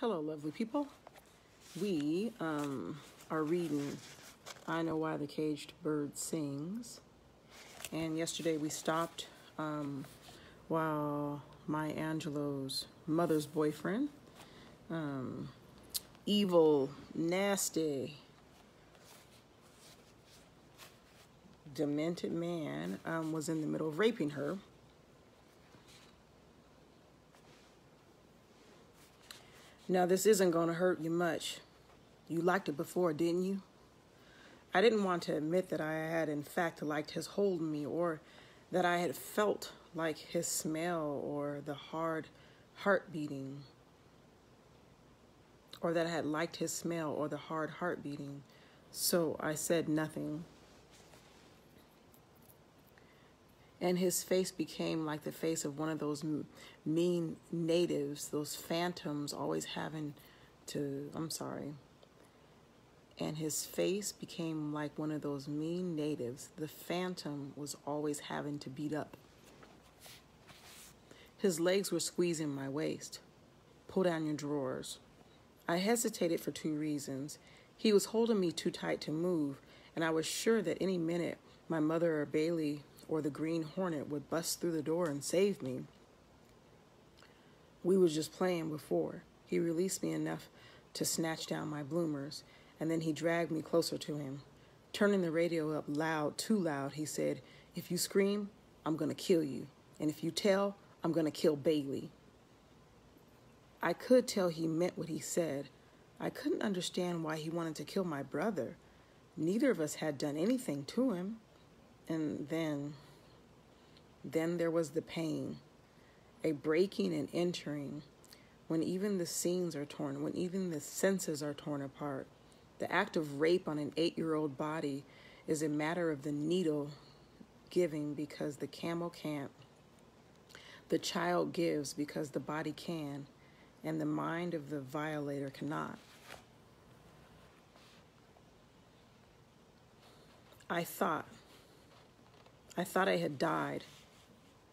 Hello, lovely people. We um, are reading I Know Why the Caged Bird Sings. And yesterday we stopped um, while Maya Angelou's mother's boyfriend, um, evil, nasty, demented man, um, was in the middle of raping her. Now, this isn't going to hurt you much. You liked it before, didn't you? I didn't want to admit that I had, in fact, liked his holding me or that I had felt like his smell or the hard heart beating or that I had liked his smell or the hard heart beating. So I said nothing. And his face became like the face of one of those mean natives, those phantoms always having to, I'm sorry. And his face became like one of those mean natives. The phantom was always having to beat up. His legs were squeezing my waist. Pull down your drawers. I hesitated for two reasons. He was holding me too tight to move, and I was sure that any minute my mother or Bailey or the Green Hornet would bust through the door and save me. We were just playing before. He released me enough to snatch down my bloomers, and then he dragged me closer to him. Turning the radio up loud, too loud, he said, If you scream, I'm going to kill you. And if you tell, I'm going to kill Bailey. I could tell he meant what he said. I couldn't understand why he wanted to kill my brother. Neither of us had done anything to him. And then, then there was the pain, a breaking and entering, when even the scenes are torn, when even the senses are torn apart. The act of rape on an eight year old body is a matter of the needle giving because the camel can't. The child gives because the body can, and the mind of the violator cannot. I thought, I thought I had died.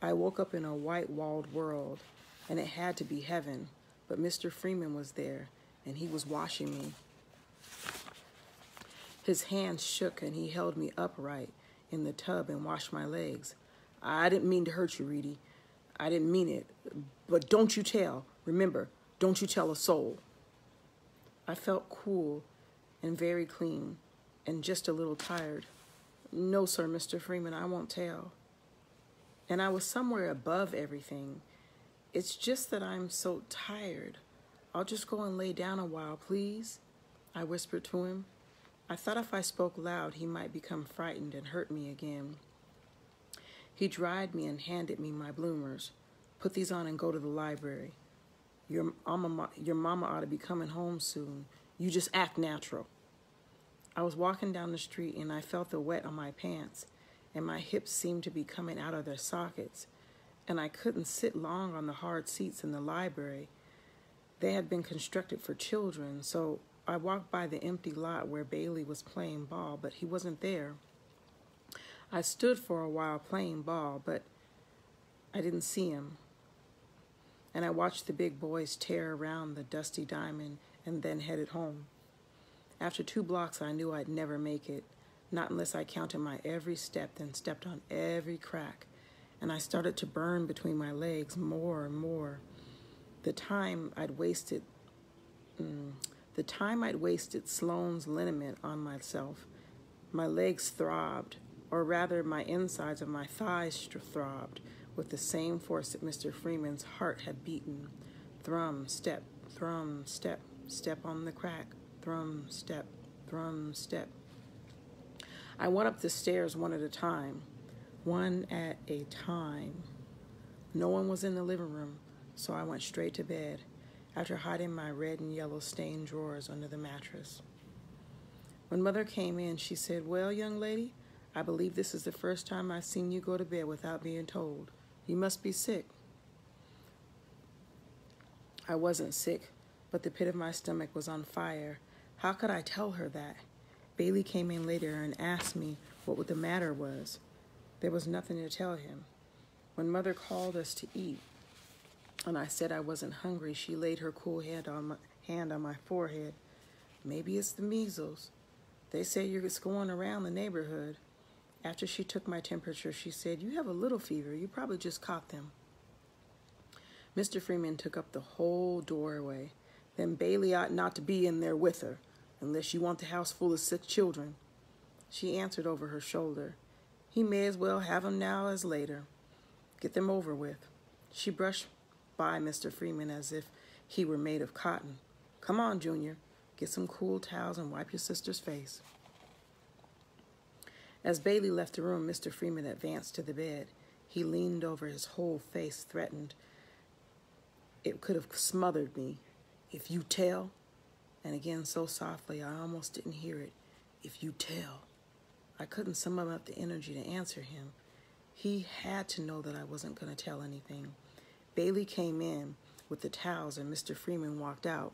I woke up in a white walled world, and it had to be heaven, but Mr. Freeman was there, and he was washing me. His hands shook, and he held me upright in the tub and washed my legs. I didn't mean to hurt you, Ritie. I didn't mean it. But don't you tell. Remember, don't you tell a soul. I felt cool and very clean and just a little tired. No, sir, Mr. Freeman, I won't tell. And I was somewhere above everything. It's just that I'm so tired. I'll just go and lay down a while, please, I whispered to him. I thought if I spoke loud, he might become frightened and hurt me again. He dried me and handed me my bloomers. Put these on and go to the library. Your mama, your mama ought to be coming home soon. You just act natural. I was walking down the street and I felt the wet on my pants, and my hips seemed to be coming out of their sockets, and I couldn't sit long on the hard seats in the library. They had been constructed for children, so I walked by the empty lot where Bailey was playing ball, but he wasn't there. I stood for a while playing ball, but I didn't see him. And I watched the big boys tear around the dusty diamond and then headed home. After two blocks, I knew I'd never make it, not unless I counted my every step, then stepped on every crack. And I started to burn between my legs more and more. The time I'd wasted, mm, the time I'd wasted Sloan's liniment on myself, my legs throbbed, or rather, my insides of my thighs throbbed with the same force that Mr. Freeman's heart had beaten. Thrum, step, thrum, step, step on the crack, thrum, step, thrum, step. I went up the stairs one at a time, one at a time. No one was in the living room, so I went straight to bed after hiding my red and yellow stained drawers under the mattress. When mother came in, she said, Well, young lady, I believe this is the first time I've seen you go to bed without being told. You must be sick. I wasn't sick, but the pit of my stomach was on fire how could I tell her that? Bailey came in later and asked me what the matter was. There was nothing to tell him. When mother called us to eat, and I said I wasn't hungry, she laid her cool hand on my, hand on my forehead. Maybe it's the measles. They say you're just going around the neighborhood. After she took my temperature, she said, You have a little fever. You probably just caught them. Mr. Freeman took up the whole doorway. Then Bailey ought not to be in there with her, unless you want the house full of sick children. She answered over her shoulder. He may as well have 'em now as later. Get them over with. She brushed by Mr. Freeman as if he were made of cotton. Come on, Junior. Get some cool towels and wipe your sister's face. As Bailey left the room, Mr. Freeman advanced to the bed. He leaned over, his whole face threatened. It could have smothered me. If you tell, and again so softly I almost didn't hear it. If you tell. I couldn't summon up the energy to answer him. He had to know that I wasn't going to tell anything. Bailey came in with the towels and Mr. Freeman walked out.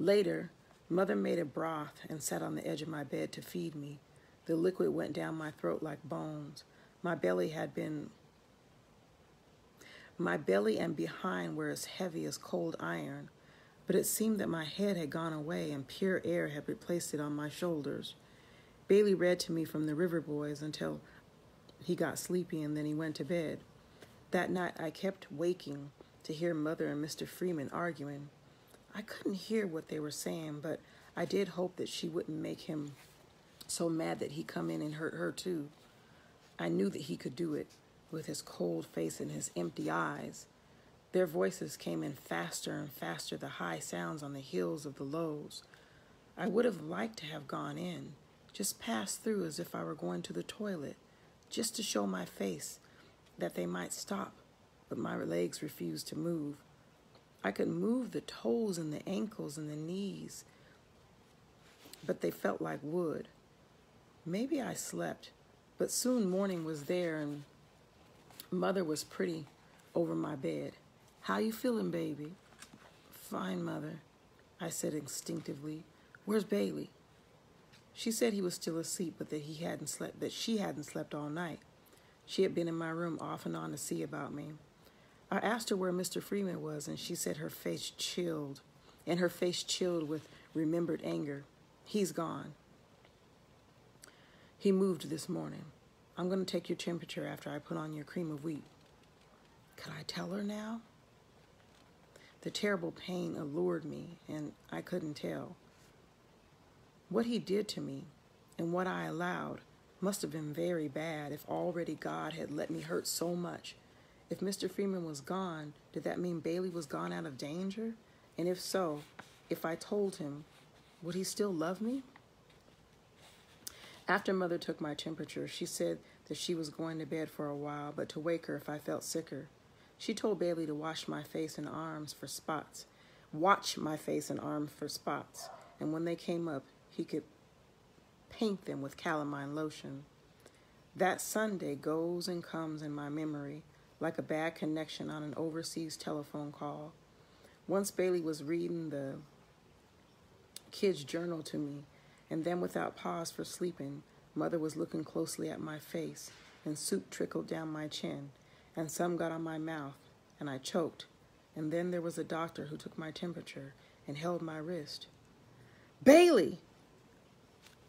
Later, Mother made a broth and sat on the edge of my bed to feed me. The liquid went down my throat like bones. My belly had been. My belly and behind were as heavy as cold iron, but it seemed that my head had gone away and pure air had replaced it on my shoulders. Bailey read to me from the Rover Boys until he got sleepy and then he went to bed. That night I kept waking to hear Mother and Mr. Freeman arguing. I couldn't hear what they were saying, but I did hope that she wouldn't make him so mad that he come in and hurt her too. I knew that he could do it with his cold face and his empty eyes. Their voices came in faster and faster, the high sounds on the heels of the lows. I would have liked to have gone in, just passed through as if I were going to the toilet, just to show my face that they might stop, but my legs refused to move. I could move the toes and the ankles and the knees, but they felt like wood. Maybe I slept, but soon morning was there and mother was pretty over my bed. How you feeling, baby? Fine, mother, I said instinctively. Where's Bailey? She said he was still asleep, but that he hadn't slept that she hadn't slept all night. She had been in my room off and on to see about me. I asked her where Mr. Freeman was, and she said her face chilled, and her face chilled with remembered anger. He's gone. He moved this morning. I'm going to take your temperature after I put on your cream of wheat. Could I tell her now? The terrible pain allured me, and I couldn't tell. What he did to me and what I allowed must have been very bad if already God had let me hurt so much if Mr. Freeman was gone, did that mean Bailey was gone out of danger? And if so, if I told him, would he still love me? After Mother took my temperature, she said that she was going to bed for a while, but to wake her if I felt sicker. She told Bailey to wash my face and arms for spots. Watch my face and arms for spots. And when they came up, he could paint them with calamine lotion. That Sunday goes and comes in my memory like a bad connection on an overseas telephone call. Once Bailey was reading the kid's journal to me, and then without pause for sleeping, Mother was looking closely at my face, and soup trickled down my chin, and some got on my mouth, and I choked. And then there was a doctor who took my temperature and held my wrist. Bailey!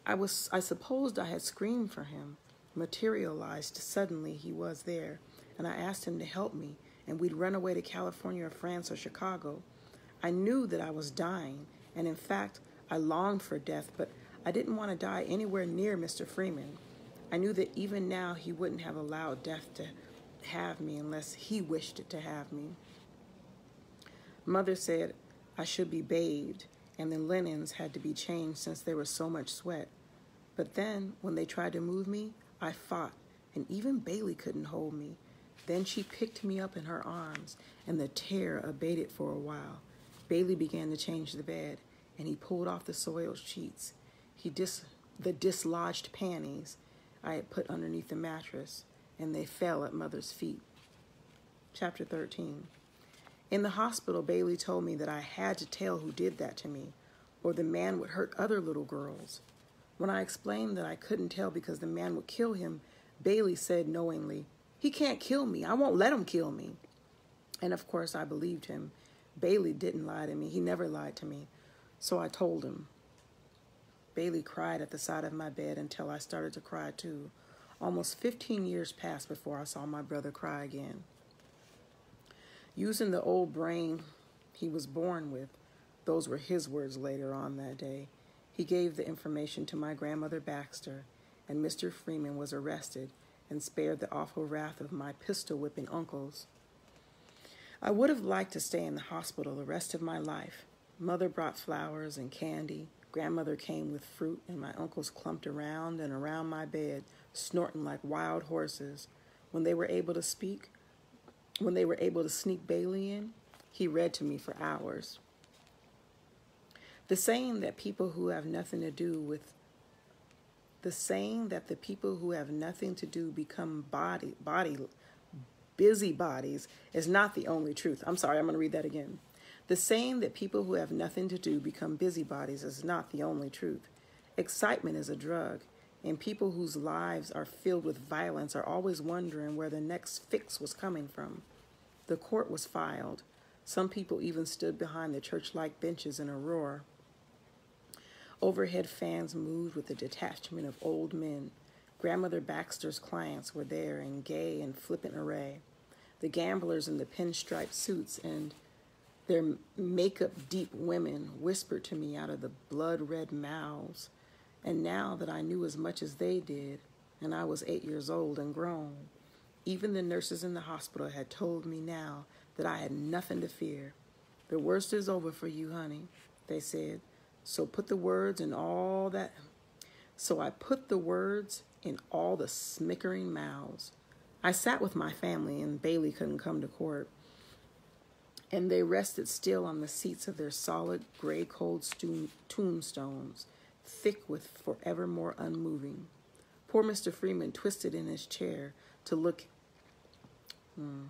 I was I supposed I had screamed for him. Materialized suddenly he was there and I asked him to help me, and we'd run away to California or France or Chicago. I knew that I was dying, and in fact, I longed for death, but I didn't want to die anywhere near Mr. Freeman. I knew that even now he wouldn't have allowed death to have me unless he wished it to have me. Mother said I should be bathed, and the linens had to be changed since there was so much sweat. But then, when they tried to move me, I fought, and even Bailey couldn't hold me. Then she picked me up in her arms, and the terror abated for a while. Bailey began to change the bed, and he pulled off the soiled sheets. He dis the dislodged panties I had put underneath the mattress, and they fell at mother's feet. Chapter 13. In the hospital, Bailey told me that I had to tell who did that to me, or the man would hurt other little girls. When I explained that I couldn't tell because the man would kill him, Bailey said knowingly, he can't kill me. I won't let him kill me. And of course, I believed him. Bailey didn't lie to me. He never lied to me. So I told him. Bailey cried at the side of my bed until I started to cry too. Almost 15 years passed before I saw my brother cry again. Using the old brain he was born with, those were his words later on that day, he gave the information to my grandmother Baxter, and Mr. Freeman was arrested and spared the awful wrath of my pistol whipping uncles. I would have liked to stay in the hospital the rest of my life. Mother brought flowers and candy. Grandmother came with fruit, and my uncles clumped around and around my bed, snorting like wild horses. When they were able to speak, when they were able to sneak Bailey in, he read to me for hours. The saying that people who have nothing to do with the saying that the people who have nothing to do become body body busybodies is not the only truth. I'm sorry, I'm going to read that again. The saying that people who have nothing to do become busybodies is not the only truth. Excitement is a drug, and people whose lives are filled with violence are always wondering where the next fix was coming from. The court was filed. Some people even stood behind the church like benches in a roar. Overhead fans moved with a detachment of old men. Grandmother Baxter's clients were there in gay and flippant array. The gamblers in the pinstripe suits and their makeup deep women whispered to me out of the blood red mouths. And now that I knew as much as they did, and I was eight years old and grown, even the nurses in the hospital had told me now that I had nothing to fear. The worst is over for you, honey, they said. So put the words in all that. So I put the words in all the smickering mouths. I sat with my family, and Bailey couldn't come to court. And they rested still on the seats of their solid, gray cold tombstones, thick with forevermore unmoving. Poor Mr. Freeman twisted in his chair to look. Hmm.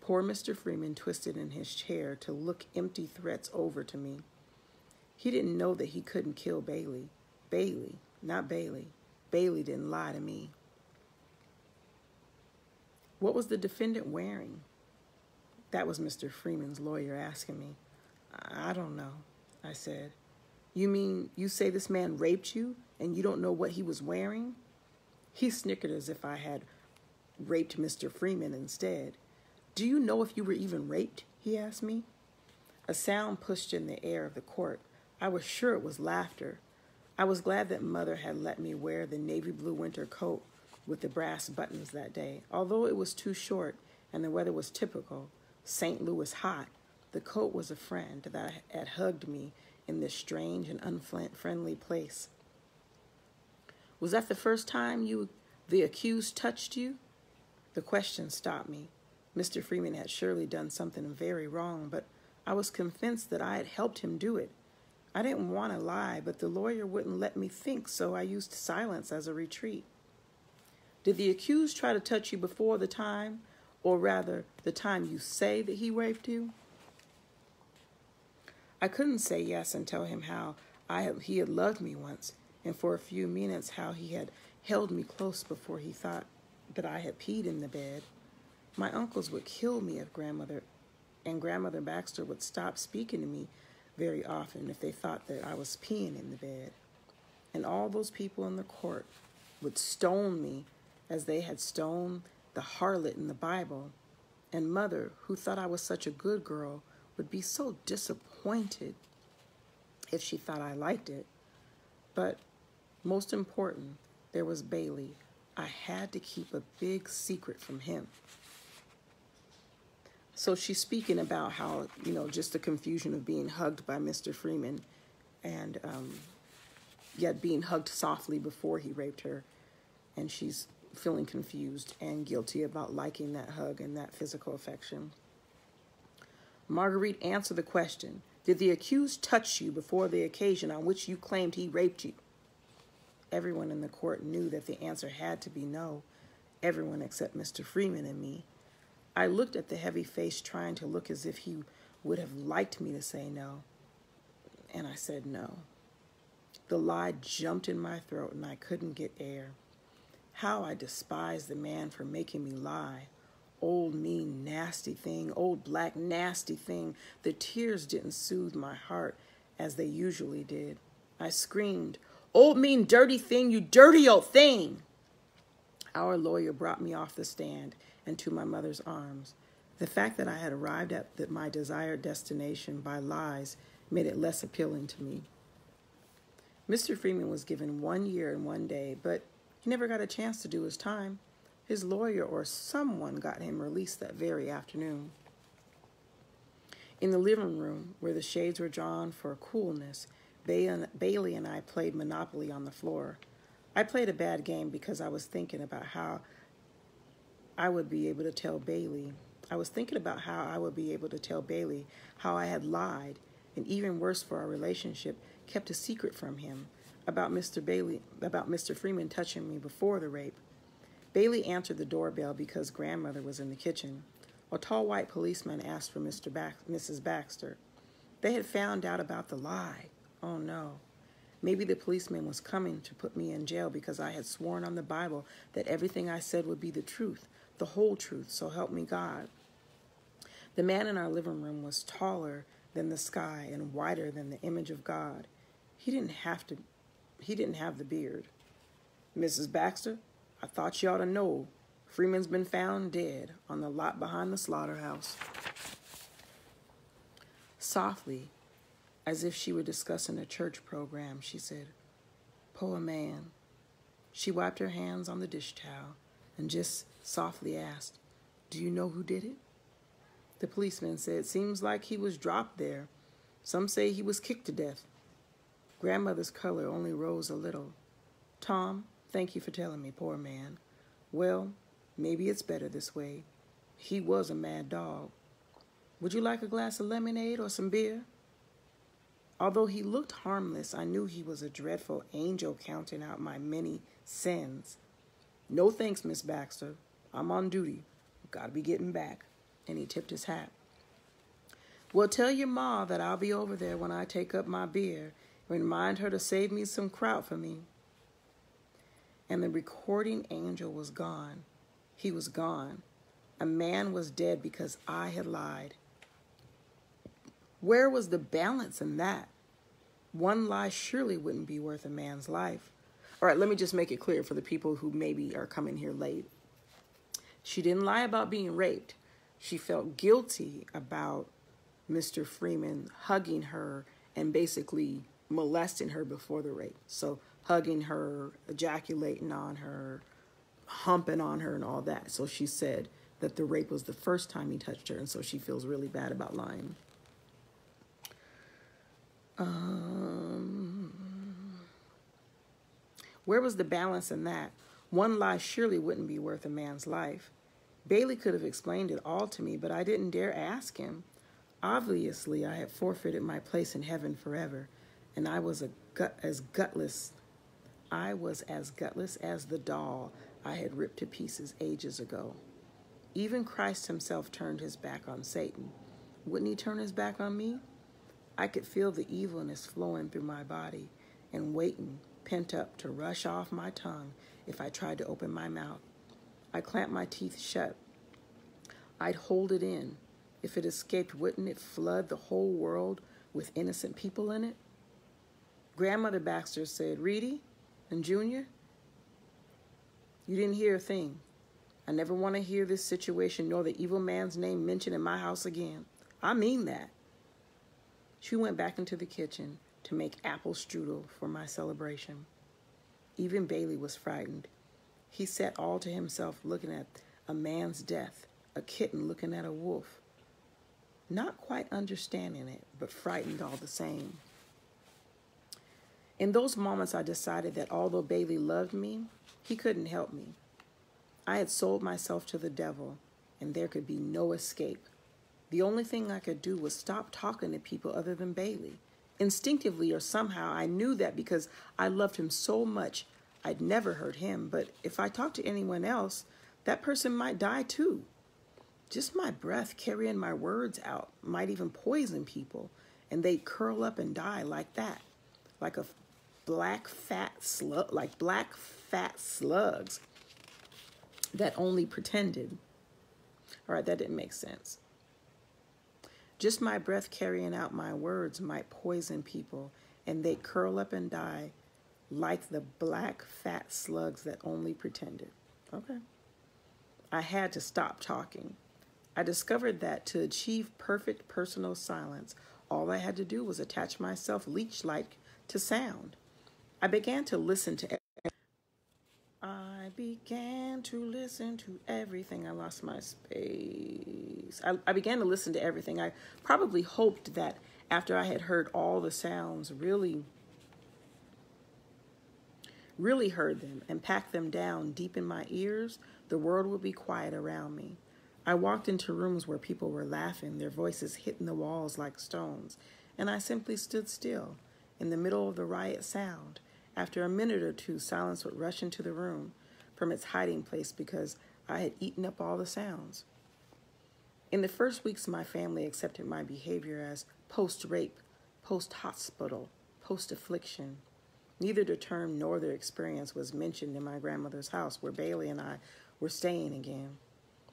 Poor Mr. Freeman twisted in his chair to look empty threats over to me. He didn't know that he couldn't kill Bailey. Bailey, not Bailey. Bailey didn't lie to me. What was the defendant wearing? That was Mr. Freeman's lawyer asking me. I don't know, I said. You mean you say this man raped you and you don't know what he was wearing? He snickered as if I had raped Mr. Freeman instead. Do you know if you were even raped? He asked me. A sound pushed in the air of the court. I was sure it was laughter. I was glad that Mother had let me wear the navy blue winter coat with the brass buttons that day. Although it was too short and the weather was typical, St. Louis hot, the coat was a friend that had hugged me in this strange and unfriendly place. Was that the first time you, the accused, touched you? The question stopped me. Mr. Freeman had surely done something very wrong, but I was convinced that I had helped him do it. I didn't want to lie, but the lawyer wouldn't let me think, so I used silence as a retreat. Did the accused try to touch you before the time, or rather, the time you say that he raped you? I couldn't say yes and tell him how I had, he had loved me once, and for a few minutes how he had held me close before he thought that I had peed in the bed. My uncles would kill me if grandmother and grandmother Baxter would stop speaking to me very often if they thought that I was peeing in the bed. And all those people in the court would stone me as they had stoned the harlot in the Bible. And mother, who thought I was such a good girl, would be so disappointed if she thought I liked it. But most important, there was Bailey. I had to keep a big secret from him. So she's speaking about how, you know, just the confusion of being hugged by Mr. Freeman and um, yet being hugged softly before he raped her. And she's feeling confused and guilty about liking that hug and that physical affection. Marguerite, answered the question Did the accused touch you before the occasion on which you claimed he raped you? Everyone in the court knew that the answer had to be no, everyone except Mr. Freeman and me. I looked at the heavy face, trying to look as if he would have liked me to say no. And I said no. The lie jumped in my throat and I couldn't get air. How I despised the man for making me lie. Old, mean, nasty thing, old, black, nasty thing. The tears didn't soothe my heart as they usually did. I screamed, Old, mean, dirty thing, you dirty old thing! Our lawyer brought me off the stand and to my mother's arms. The fact that I had arrived at my desired destination by lies made it less appealing to me. Mr. Freeman was given one year and one day, but he never got a chance to do his time. His lawyer or someone got him released that very afternoon. In the living room, where the shades were drawn for coolness, Bailey and I played Monopoly on the floor. I played a bad game because I was thinking about how I would be able to tell Bailey. I was thinking about how I would be able to tell Bailey how I had lied, and even worse for our relationship, kept a secret from him about Mr. Bailey, about Mr. Freeman touching me before the rape. Bailey answered the doorbell because grandmother was in the kitchen. A tall white policeman asked for Mr. Mrs. Baxter. They had found out about the lie. Oh no. Maybe the policeman was coming to put me in jail because I had sworn on the Bible that everything I said would be the truth, the whole truth, so help me God. The man in our living room was taller than the sky and whiter than the image of God. He didn't have to he didn't have the beard. Mrs. Baxter, I thought you ought to know. Freeman's been found dead on the lot behind the slaughterhouse. Softly, as if she were discussing a church program, she said, Poor man. She wiped her hands on the dish towel and just softly asked, Do you know who did it? The policeman said, Seems like he was dropped there. Some say he was kicked to death. Grandmother's color only rose a little. Tom, thank you for telling me, poor man. Well, maybe it's better this way. He was a mad dog. Would you like a glass of lemonade or some beer? Although he looked harmless, I knew he was a dreadful angel counting out my many sins. No thanks, Miss Baxter. I'm on duty. Gotta be getting back. And he tipped his hat. Well, tell your ma that I'll be over there when I take up my beer Remind her to save me some kraut for me. And the recording angel was gone. He was gone. A man was dead because I had lied. Where was the balance in that? One lie surely wouldn't be worth a man's life. All right, let me just make it clear for the people who maybe are coming here late. She didn't lie about being raped. She felt guilty about Mr. Freeman hugging her and basically molesting her before the rape. So hugging her, ejaculating on her, humping on her, and all that. So she said that the rape was the first time he touched her, and so she feels really bad about lying. Um, where was the balance in that? One lie surely wouldn't be worth a man's life. Bailey could have explained it all to me, but I didn't dare ask him. Obviously, I had forfeited my place in heaven forever and I was a gut, as gutless. I was as gutless as the doll I had ripped to pieces ages ago. Even Christ himself turned his back on Satan. Wouldn't he turn his back on me? I could feel the evilness flowing through my body and waiting, pent up, to rush off my tongue if I tried to open my mouth. I clamped my teeth shut. I'd hold it in. If it escaped, wouldn't it flood the whole world with innocent people in it? Grandmother Baxter said, Ritie and Junior, you didn't hear a thing. I never want to hear this situation nor the evil man's name mentioned in my house again. I mean that. She went back into the kitchen to make apple strudel for my celebration. Even Bailey was frightened. He sat all to himself looking at a man's death, a kitten looking at a wolf. Not quite understanding it, but frightened all the same. In those moments, I decided that although Bailey loved me, he couldn't help me. I had sold myself to the devil, and there could be no escape. The only thing I could do was stop talking to people other than Bailey. Instinctively or somehow, I knew that because I loved him so much, I'd never hurt him. But if I talked to anyone else, that person might die too. Just my breath carrying my words out might even poison people, and they'd curl up and die like that, like a black fat slug, like black fat slugs that only pretended. All right, that didn't make sense. Just my breath carrying out my words might poison people, and they'd curl up and die like the black fat slugs that only pretended. Okay. I had to stop talking. I discovered that to achieve perfect personal silence, all I had to do was attach myself leech like to sound. I began to listen to I began to listen to everything. I lost my space. I, I began to listen to everything. I probably hoped that after I had heard all the sounds, really, really heard them and packed them down deep in my ears, the world would be quiet around me. I walked into rooms where people were laughing, their voices hitting the walls like stones, and I simply stood still in the middle of the riot sound after a minute or two, silence would rush into the room from its hiding place because I had eaten up all the sounds. In the first weeks, my family accepted my behavior as post rape, post hospital, post affliction. Neither the term nor the experience was mentioned in my grandmother's house where Bailey and I were staying again.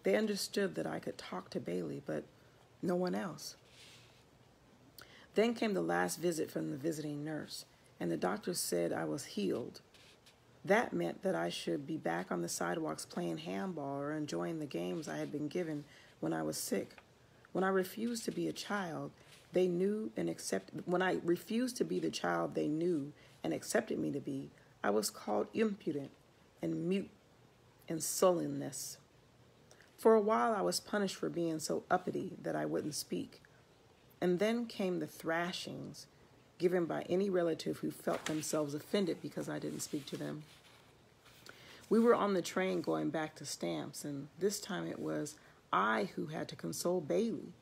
They understood that I could talk to Bailey, but no one else. Then came the last visit from the visiting nurse and the doctor said I was healed. That meant that I should be back on the sidewalks playing handball or enjoying the games I had been given when I was sick. When I refused to be a child, they knew and accepted. When I refused to be the child they knew and accepted me to be, I was called impudent and mute and sullenness. For a while, I was punished for being so uppity that I wouldn't speak. And then came the thrashings given by any relative who felt themselves offended because I didn't speak to them. We were on the train going back to Stamps, and this time it was I who had to console Bailey.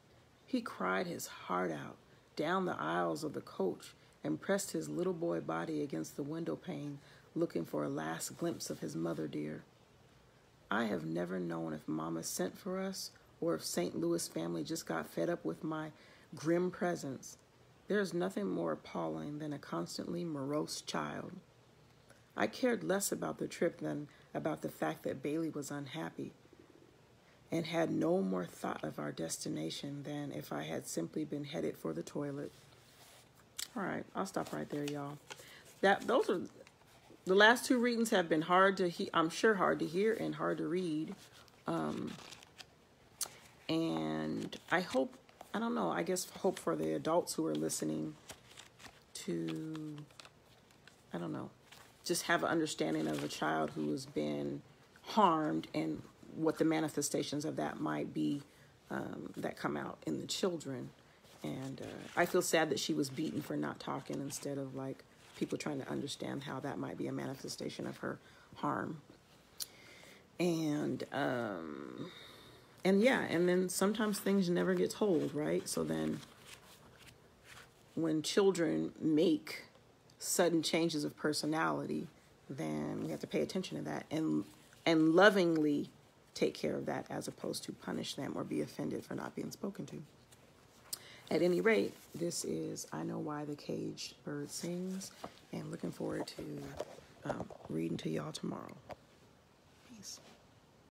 He cried his heart out down the aisles of the coach and pressed his little boy body against the window pane, looking for a last glimpse of his mother dear. I have never known if Mama sent for us or if St. Louis family just got fed up with my grim presence there is nothing more appalling than a constantly morose child. I cared less about the trip than about the fact that Bailey was unhappy and had no more thought of our destination than if I had simply been headed for the toilet. All right, I'll stop right there, y'all. That those are the last two readings have been hard to he I'm sure hard to hear and hard to read. Um, and I hope I don't know, I guess hope for the adults who are listening to, I don't know, just have an understanding of a child who has been harmed and what the manifestations of that might be um, that come out in the children. And uh, I feel sad that she was beaten for not talking instead of like people trying to understand how that might be a manifestation of her harm. And um, and yeah, and then sometimes things never get told, right? So then when children make sudden changes of personality, then we have to pay attention to that and and lovingly take care of that as opposed to punish them or be offended for not being spoken to. At any rate, this is I Know Why the Caged Bird Sings, and looking forward to um, reading to y'all tomorrow.